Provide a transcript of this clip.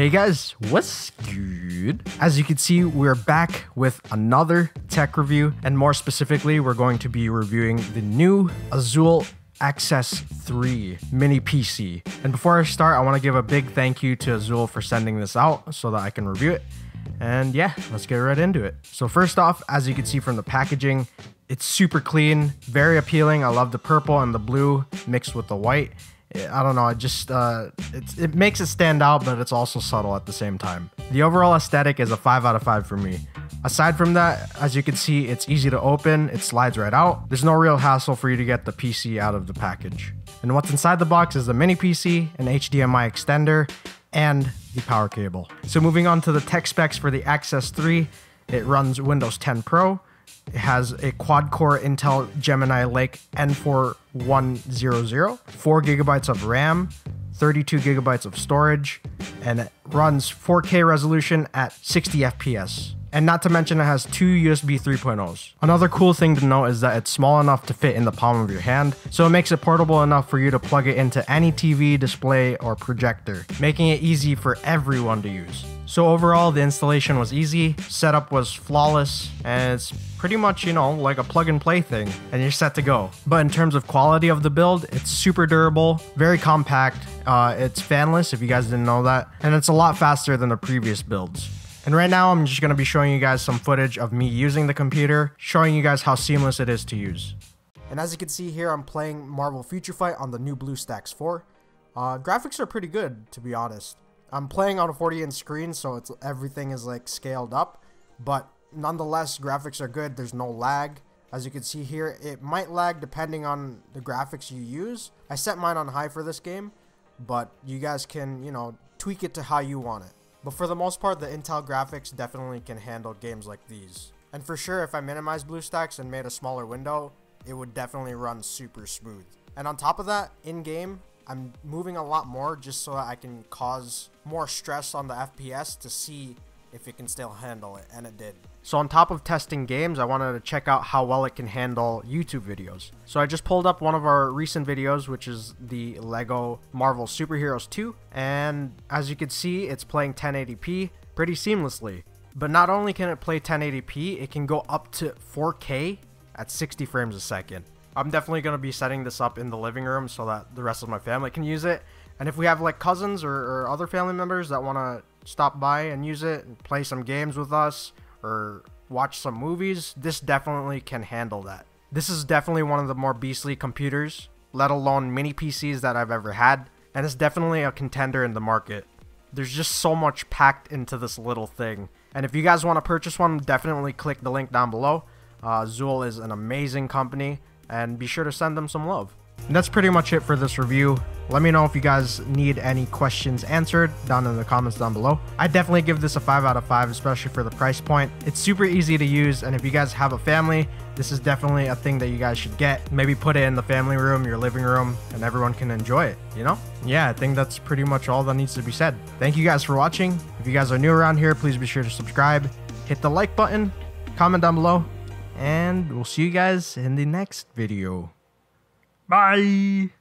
Hey guys, what's good? As you can see, we're back with another tech review, and more specifically, we're going to be reviewing the new Azulle Access 3 mini PC. And before I start, I want to give a big thank you to Azulle for sending this out so that I can review it. And yeah, let's get right into it. So first off, as you can see from the packaging, it's super clean, very appealing. I love the purple and the blue mixed with the white. I don't know. It just uh, it makes it stand out, but it's also subtle at the same time. The overall aesthetic is a five out of five for me. Aside from that, as you can see, it's easy to open. It slides right out. There's no real hassle for you to get the PC out of the package. And what's inside the box is the mini PC, an HDMI extender, and the power cable. So moving on to the tech specs for the Access 3, it runs Windows 10 Pro, it has a quad core Intel Gemini Lake N4100, 4 gigabytes of RAM, 32 gigabytes of storage, and it runs 4K resolution at 60 FPS. And not to mention it has two USB 3.0s. Another cool thing to note is that it's small enough to fit in the palm of your hand, so it makes it portable enough for you to plug it into any TV, display, or projector, making it easy for everyone to use. So overall, the installation was easy, setup was flawless, and it's pretty much, you know, like a plug and play thing, and you're set to go. But in terms of quality of the build, it's super durable, very compact, uh, it's fanless if you guys didn't know that, and it's a lot faster than the previous builds. And right now, I'm just going to be showing you guys some footage of me using the computer, showing you guys how seamless it is to use. And as you can see here, I'm playing Marvel Future Fight on the new BlueStacks 4. Uh, graphics are pretty good, to be honest. I'm playing on a 40 inch screen, so it's everything is like scaled up, but nonetheless, graphics are good. There's no lag. As you can see here, it might lag depending on the graphics you use. I set mine on high for this game, but you guys can, you know, tweak it to how you want it. But for the most part, the Intel graphics definitely can handle games like these. And for sure, if I minimized BlueStacks and made a smaller window, it would definitely run super smooth. And on top of that, in-game, I'm moving a lot more just so that I can cause more stress on the FPS to see if it can still handle it, and it did. So on top of testing games, I wanted to check out how well it can handle YouTube videos. So I just pulled up one of our recent videos, which is the LEGO Marvel Superheroes 2, and as you can see, it's playing 1080p pretty seamlessly. But not only can it play 1080p, it can go up to 4K at 60 frames a second. I'm definitely going to be setting this up in the living room so that the rest of my family can use it. And if we have like cousins or, or other family members that want to stop by and use it and play some games with us or watch some movies, this definitely can handle that. This is definitely one of the more beastly computers, let alone mini PCs that I've ever had, and it's definitely a contender in the market. There's just so much packed into this little thing. And if you guys want to purchase one, definitely click the link down below. Uh, Azulle is an amazing company and be sure to send them some love. And that's pretty much it for this review. Let me know if you guys need any questions answered down in the comments down below. I definitely give this a 5 out of 5, especially for the price point. It's super easy to use, and if you guys have a family, this is definitely a thing that you guys should get. Maybe put it in the family room, your living room, and everyone can enjoy it, you know? Yeah, I think that's pretty much all that needs to be said. Thank you guys for watching. If you guys are new around here, please be sure to subscribe, hit the like button, comment down below, and we'll see you guys in the next video. Bye!